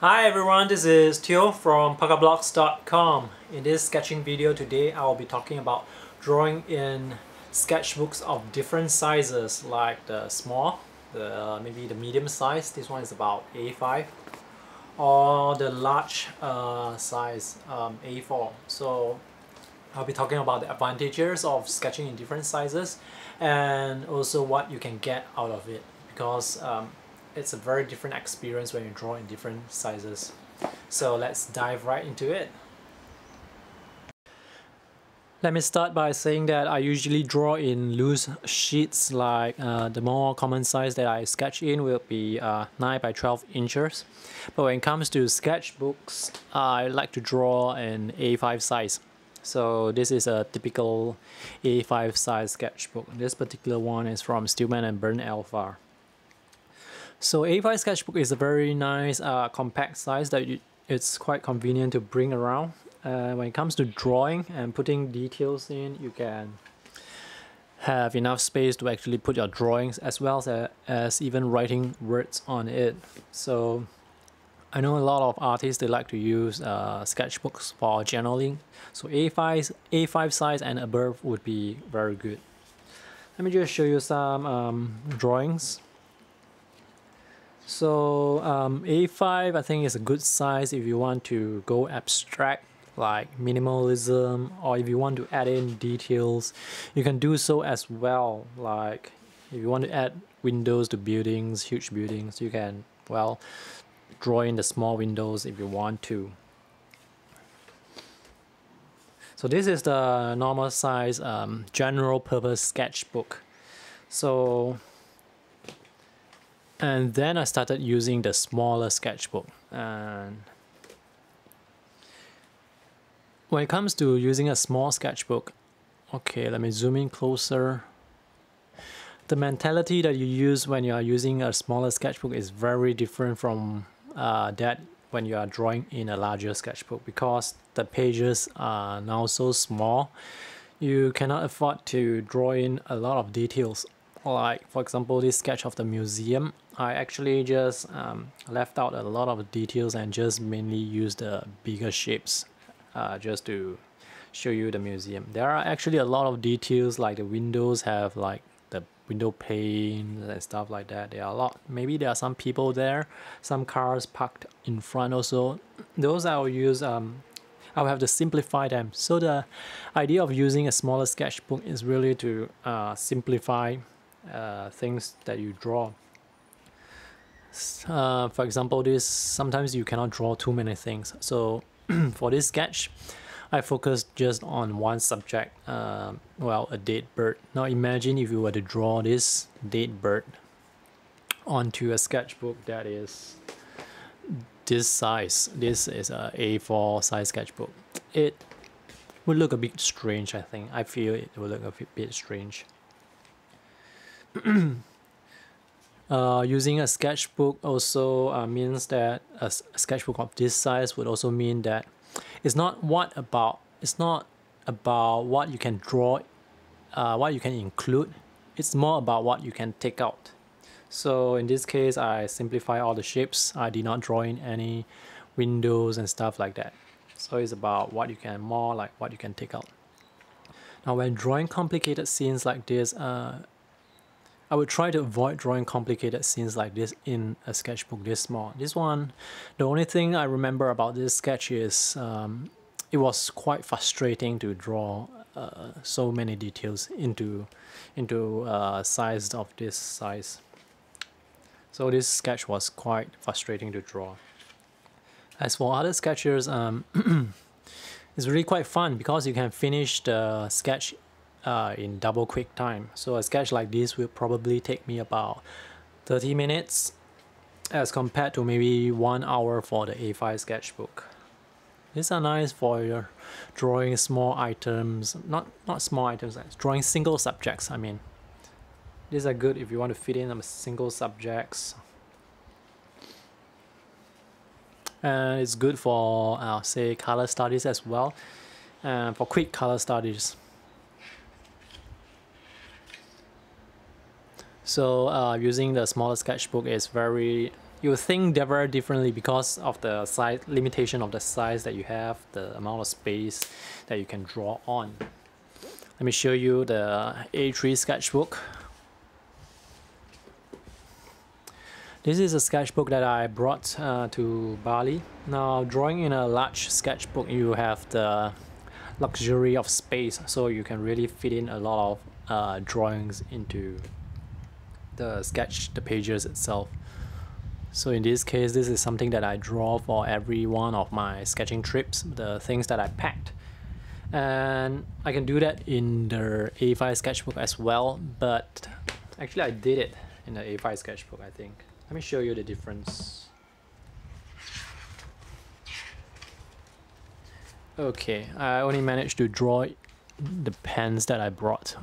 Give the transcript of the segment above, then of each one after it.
Hi everyone, this is Teoh from ParkaBlogs.com. In this sketching video today, I will be talking about drawing in sketchbooks of different sizes like the small, the maybe the medium size, this one is about A5 or the large uh, size um, A4. So I'll be talking about the advantages of sketching in different sizes and also what you can get out of it because um, it's a very different experience when you draw in different sizes. So let's dive right into it. Let me start by saying that I usually draw in loose sheets like uh, the more common size that I sketch in will be uh, 9 by 12 inches. But when it comes to sketchbooks, I like to draw in A5 size. So this is a typical A5 size sketchbook. This particular one is from Stillman and Birn Alpha. So A5 sketchbook is a very nice uh, compact size that you, it's quite convenient to bring around. Uh, when it comes to drawing and putting details in, you can have enough space to actually put your drawings as well as, as even writing words on it. So I know a lot of artists they like to use uh, sketchbooks for journaling. So A5 A5 size and above would be very good. Let me just show you some um, drawings. So um, A5 I think is a good size if you want to go abstract like minimalism or if you want to add in details you can do so as well like if you want to add windows to buildings huge buildings you can well draw in the small windows if you want to. So this is the normal size um, general purpose sketchbook. So and then I started using the smaller sketchbook. And when it comes to using a small sketchbook okay let me zoom in closer. The mentality that you use when you are using a smaller sketchbook is very different from uh, that when you are drawing in a larger sketchbook because the pages are now so small. You cannot afford to draw in a lot of details like for example this sketch of the museum I actually just um, left out a lot of details and just mainly used the bigger shapes uh, just to show you the museum. There are actually a lot of details like the windows have like the window panes and stuff like that. There are a lot maybe there are some people there some cars parked in front also. Those I will use um, I'll have to simplify them. So the idea of using a smaller sketchbook is really to uh, simplify uh, things that you draw uh, for example this sometimes you cannot draw too many things so for this sketch I focused just on one subject, uh, well, a dead bird. Now imagine if you were to draw this dead bird onto a sketchbook that is this size. This is a A4 size sketchbook. It would look a bit strange, I think. I feel it would look a bit strange. Uh, using a sketchbook also uh, means that a sketchbook of this size would also mean that it's not what about it's not about what you can draw uh, what you can include. It's more about what you can take out. So in this case I simplify all the shapes. I did not draw in any windows and stuff like that. So it's about what you can more like what you can take out. Now when drawing complicated scenes like this uh, I would try to avoid drawing complicated scenes like this in a sketchbook this small. This one, the only thing I remember about this sketch is um, it was quite frustrating to draw uh, so many details into into uh, size of this size. So this sketch was quite frustrating to draw. As for other sketches, um, it's really quite fun because you can finish the sketch uh, in double quick time. So a sketch like this will probably take me about 30 minutes as compared to maybe one hour for the A5 sketchbook. These are nice for drawing small items, not, not small items, drawing single subjects, I mean. These are good if you want to fit in some single subjects. And it's good for, uh, say, color studies as well, and for quick color studies. So uh, using the smaller sketchbook is very you think very differently because of the size limitation of the size that you have, the amount of space that you can draw on. Let me show you the A3 sketchbook. This is a sketchbook that I brought uh, to Bali. Now drawing in a large sketchbook you have the luxury of space so you can really fit in a lot of uh, drawings into the sketch, the pages itself. So in this case, this is something that I draw for every one of my sketching trips, the things that I packed. And I can do that in the A5 sketchbook as well, but actually I did it in the A5 sketchbook, I think. Let me show you the difference. Okay, I only managed to draw the pens that I brought.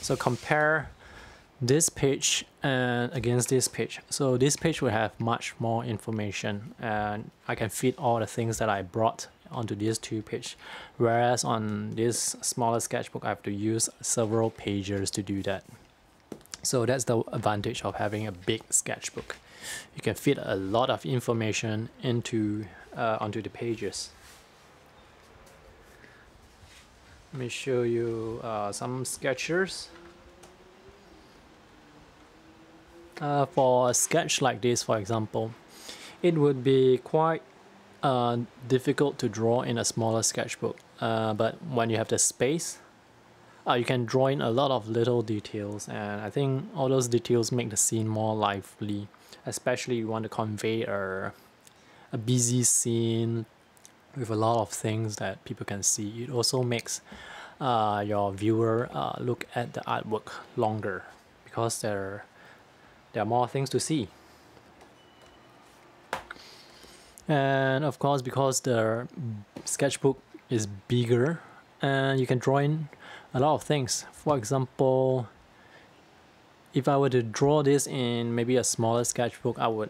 So compare this page and against this page. So this page will have much more information and I can fit all the things that I brought onto these two pages whereas on this smaller sketchbook I have to use several pages to do that. So that's the advantage of having a big sketchbook. You can fit a lot of information into uh, onto the pages. Let me show you uh, some sketches Uh, for a sketch like this, for example, it would be quite uh, difficult to draw in a smaller sketchbook. Uh, but when you have the space, uh, you can draw in a lot of little details, and I think all those details make the scene more lively. Especially you want to convey a a busy scene with a lot of things that people can see. It also makes uh, your viewer uh, look at the artwork longer because there there are more things to see. And of course, because the sketchbook is bigger and you can draw in a lot of things. For example, if I were to draw this in maybe a smaller sketchbook, I would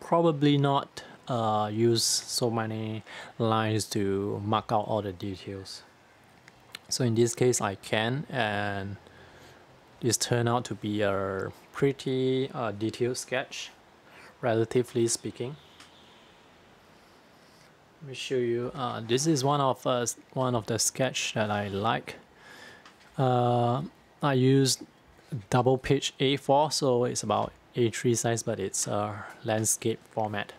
probably not uh, use so many lines to mark out all the details. So in this case, I can, and this turned out to be a pretty uh, detailed sketch, relatively speaking. Let me show you. Uh, this is one of uh, one of the sketch that I like. Uh, I used double page A4, so it's about A3 size, but it's a landscape format.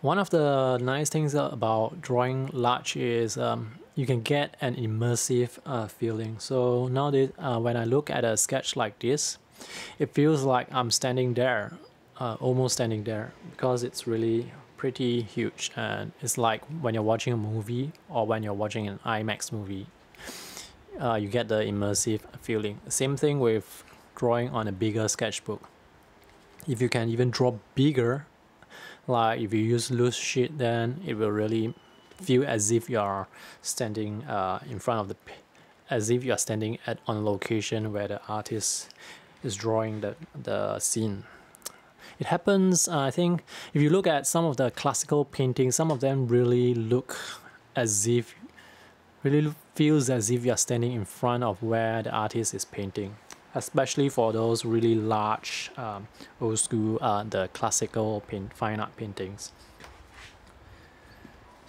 One of the nice things about drawing large is um, you can get an immersive uh, feeling. So nowadays, uh, when I look at a sketch like this, it feels like I'm standing there, uh, almost standing there, because it's really pretty huge. And it's like when you're watching a movie or when you're watching an IMAX movie, uh, you get the immersive feeling. Same thing with drawing on a bigger sketchbook. If you can even draw bigger, like if you use loose sheet, then it will really feel as if you are standing uh, in front of the as if you are standing at on location where the artist is drawing the, the scene. It happens, uh, I think, if you look at some of the classical paintings, some of them really look as if, really feels as if you're standing in front of where the artist is painting. Especially for those really large, um, old school, uh, the classical paint, fine art paintings.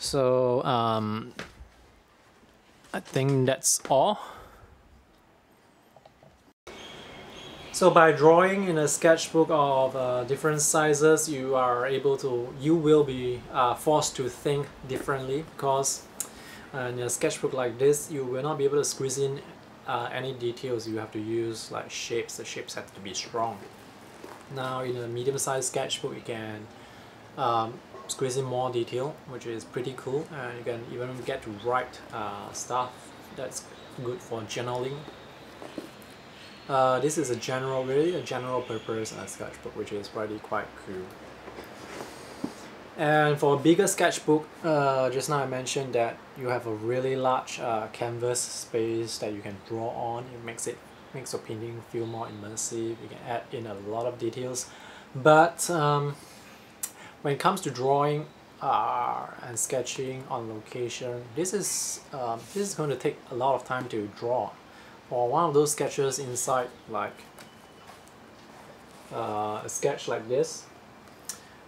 So um, I think that's all. So by drawing in a sketchbook of uh, different sizes, you are able to, you will be uh, forced to think differently because uh, in a sketchbook like this, you will not be able to squeeze in uh, any details. You have to use like shapes. The shapes have to be strong. Now in a medium-sized sketchbook, you can um, squeeze in more detail which is pretty cool. And you can even get to write uh, stuff that's good for journaling. Uh, this is a general really a general purpose uh, sketchbook which is really quite cool. And for a bigger sketchbook uh, just now I mentioned that you have a really large uh, canvas space that you can draw on. It makes it makes your painting feel more immersive. You can add in a lot of details. But um, when it comes to drawing uh, and sketching on location, this is um, this is going to take a lot of time to draw. For one of those sketches inside like uh, a sketch like this,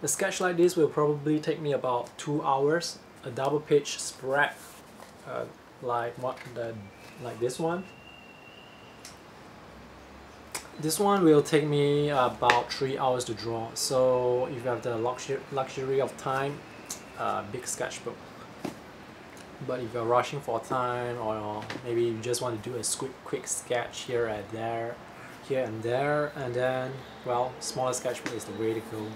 A sketch like this will probably take me about two hours. A double page spread, uh, like what the like this one. This one will take me about three hours to draw. So if you have the luxury luxury of time, uh, big sketchbook. But if you're rushing for time or maybe you just want to do a quick quick sketch here and there, here and there, and then well, smaller sketchbook is the way to go.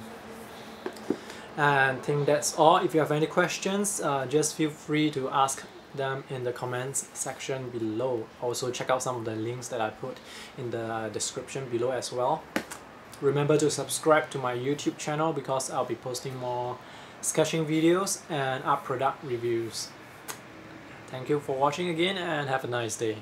And I think that's all. If you have any questions, uh, just feel free to ask them in the comments section below. Also check out some of the links that I put in the description below as well. Remember to subscribe to my YouTube channel because I'll be posting more sketching videos and art product reviews. Thank you for watching again and have a nice day.